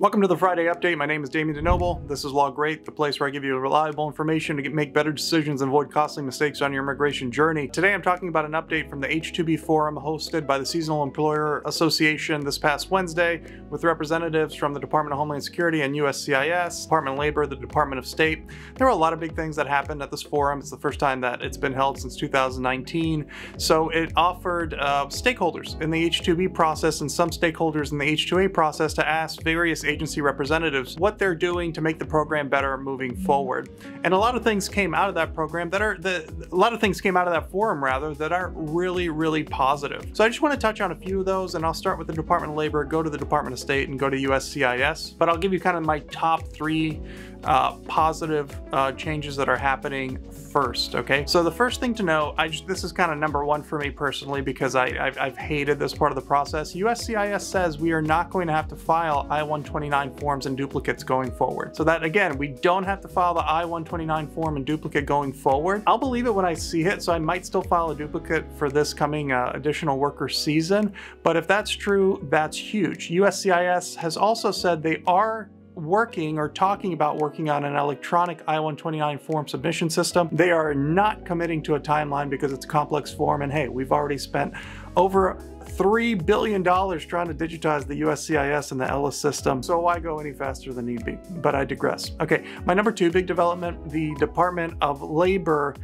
Welcome to the Friday Update. My name is Damjan Denoble. This is Law Great, the place where I give you reliable information to get, make better decisions and avoid costly mistakes on your immigration journey. Today I'm talking about an update from the H-2B forum hosted by the Seasonal Employment Alliance this past Wednesday with representatives from the Department of Homeland Security and USCIS, Department of Labor, the Department of State. There were a lot of big things that happened at this forum. It's the first time that it's been held since 2019. So it offered uh, stakeholders in the H-2B process and some stakeholders in the H-2A process to ask various agency representatives what they're doing to make the program better moving forward. And a lot of things came out of that program that are the a lot of things came out of that forum rather that are really really positive. So I just want to touch on a few of those and I'll start with the Department of Labor, go to the Department of State and go to USCIS, but I'll give you kind of my top 3 uh, positive uh, changes that are happening first. Okay, so the first thing to know, I just this is kind of number one for me personally because I I've, I've hated this part of the process. USCIS says we are not going to have to file I-129 forms and duplicates going forward. So that again, we don't have to file the I-129 form and duplicate going forward. I'll believe it when I see it, so I might still file a duplicate for this coming uh, additional worker season. But if that's true, that's huge. USCIS has also said they are working or talking about working on an electronic I-129 form submission system. They are not committing to a timeline because it's a complex form and hey, we've already spent over $3 billion trying to digitize the USCIS and the ELIS system, so why go any faster than need be? But I digress. Okay, my number two big development, the Department of Labor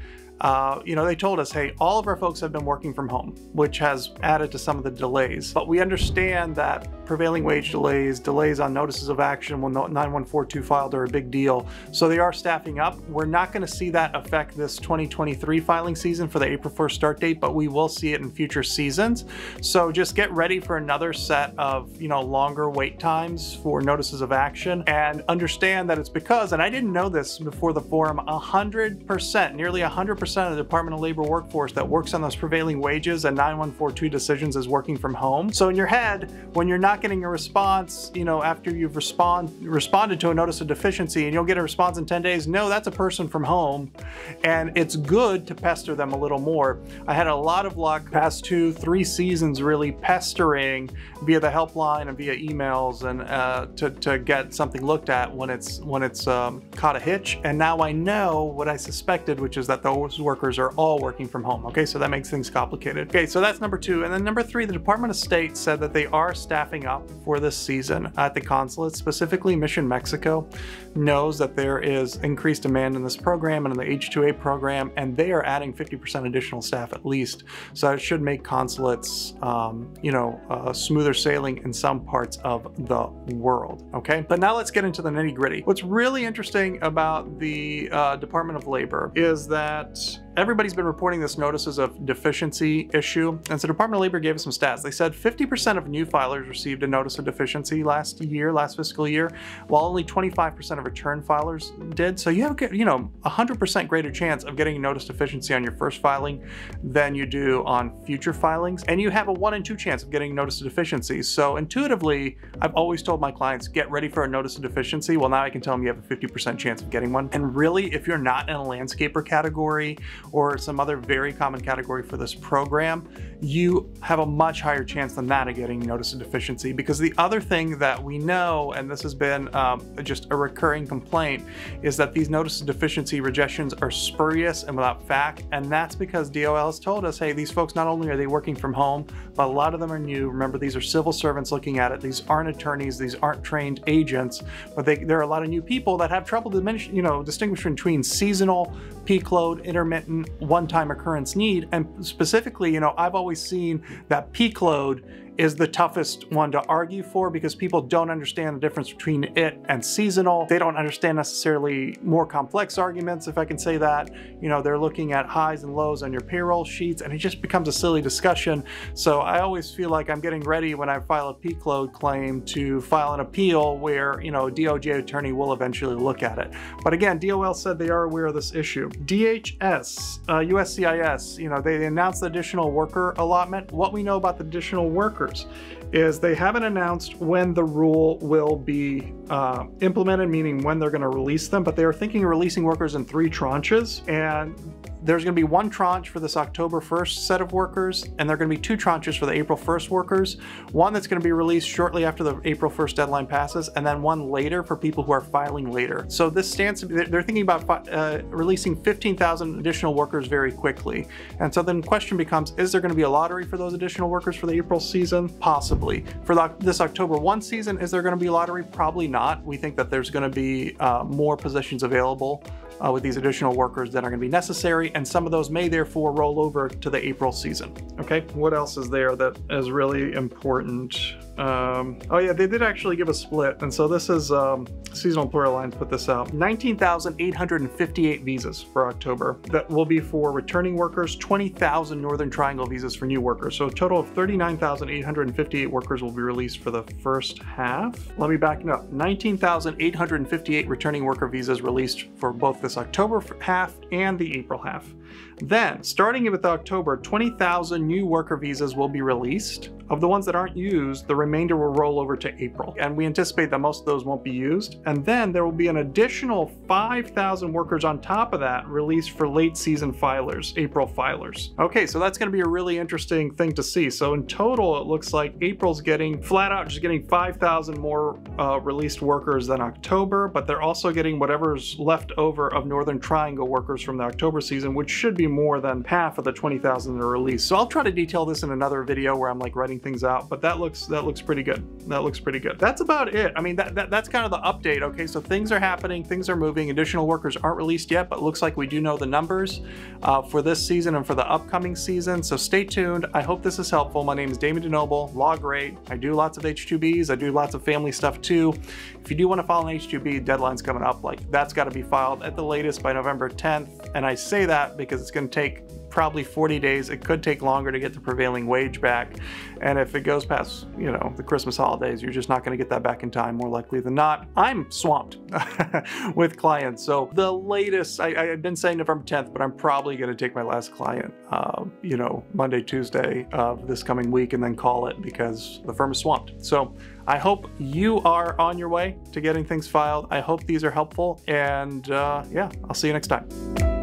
uh, you know, they told us, hey, all of our folks have been working from home, which has added to some of the delays. But we understand that prevailing wage delays, delays on notices of action when 9142 filed are a big deal. So they are staffing up. We're not going to see that affect this 2023 filing season for the April 1st start date, but we will see it in future seasons. So just get ready for another set of, you know, longer wait times for notices of action and understand that it's because, and I didn't know this before the forum, 100%, nearly 100% of the Department of Labor workforce that works on those prevailing wages and 9142 decisions is working from home. So in your head, when you're not not getting a response, you know, after you've respond responded to a notice of deficiency and you'll get a response in 10 days, no, that's a person from home. And it's good to pester them a little more. I had a lot of luck past two, three seasons really pestering via the helpline and via emails and uh, to, to get something looked at when it's when it's um, caught a hitch. And now I know what I suspected, which is that those workers are all working from home. Okay, so that makes things complicated. Okay, so that's number two. And then number three, the Department of State said that they are staffing up for this season at the consulate, specifically Mission Mexico, knows that there is increased demand in this program and in the H-2A program, and they are adding 50% additional staff at least. So it should make consulates, um, you know, uh, smoother sailing in some parts of the world, okay? But now let's get into the nitty gritty. What's really interesting about the uh, Department of Labor is that Podcast. Everybody's been reporting this notices of deficiency issue, and so Department of Labor gave us some stats. They said 50% of new filers received a notice of deficiency last year, last fiscal year, while only 25% of return filers did. So you have, you know, 100% greater chance of getting a notice of deficiency on your first filing than you do on future filings, and you have a one in two chance of getting a notice of deficiency. So intuitively, I've always told my clients, get ready for a notice of deficiency. Well, now I can tell them you have a 50% chance of getting one. And really, if you're not in a landscaper category or some other very common category for this program, you have a much higher chance than that of getting notice of deficiency. Because the other thing that we know, and this has been um, just a recurring complaint, is that these notice of deficiency rejections are spurious and without fact. And that's because DOL has told us, hey, these folks, not only are they working from home, but a lot of them are new. Remember, these are civil servants looking at it. These aren't attorneys, these aren't trained agents, but they, there are a lot of new people that have trouble you know, distinguishing between seasonal, peak load, intermittent, one-time occurrence need. And specifically, you know, I've always seen that peak load is the toughest one to argue for because people don't understand the difference between it and seasonal. They don't understand necessarily more complex arguments, if I can say that. You know, they're looking at highs and lows on your payroll sheets and it just becomes a silly discussion. So I always feel like I'm getting ready when I file a peak load claim to file an appeal where, you know, DOJ attorney will eventually look at it. But again, DOL said they are aware of this issue. DHS, uh, USCIS, you know, they announced the additional worker allotment. What we know about the additional worker workers is they haven't announced when the rule will be uh, implemented, meaning when they're going to release them, but they are thinking of releasing workers in three tranches. And there's going to be one tranche for this October 1st set of workers, and there are going to be two tranches for the April 1st workers. One that's going to be released shortly after the April 1st deadline passes, and then one later for people who are filing later. So this stands they're thinking about uh, releasing 15,000 additional workers very quickly. And so then the question becomes, is there going to be a lottery for those additional workers for the April season? Possibly. For the, this October 1 season, is there going to be lottery? Probably not. We think that there's going to be uh, more positions available uh, with these additional workers that are going to be necessary, and some of those may therefore roll over to the April season. Okay, what else is there that is really important? Um, oh yeah, they did actually give a split, and so this is um, Seasonal Employment Alliance put this out. 19,858 visas for October. That will be for returning workers, 20,000 Northern Triangle visas for new workers. So a total of 39,858 workers will be released for the first half. Let me back it up. 19,858 returning worker visas released for both this October half and the April half. Then, starting with October, 20,000 new worker visas will be released. Of the ones that aren't used, the remainder will roll over to April. And we anticipate that most of those won't be used. And then there will be an additional 5,000 workers on top of that released for late season filers, April filers. Okay, so that's going to be a really interesting thing to see. So in total, it looks like April's getting flat out just getting 5,000 more uh, released workers than October, but they're also getting whatever's left over of Northern Triangle workers from the October season, which should be more than half of the 20,000 that are released. So I'll try to detail this in another video where I'm like writing things out, but that looks that looks pretty good. That looks pretty good. That's about it. I mean, that, that that's kind of the update. Okay, so things are happening, things are moving. Additional workers aren't released yet, but looks like we do know the numbers uh, for this season and for the upcoming season. So stay tuned. I hope this is helpful. My name is Damjan Denoble, Law Great. I do lots of H-2Bs. I do lots of family stuff too. If you do want to file an H-2B, deadline's coming up. Like that's got to be filed at the latest by November 10th. And I say that because it's going to take probably 40 days. It could take longer to get the prevailing wage back. And if it goes past, you know, the Christmas holidays, you're just not going to get that back in time more likely than not. I'm swamped with clients. So the latest, I, have been saying November 10th, but I'm probably going to take my last client, uh, you know, Monday, Tuesday of this coming week and then call it because the firm is swamped. So I hope you are on your way to getting things filed. I hope these are helpful. And uh, yeah, I'll see you next time.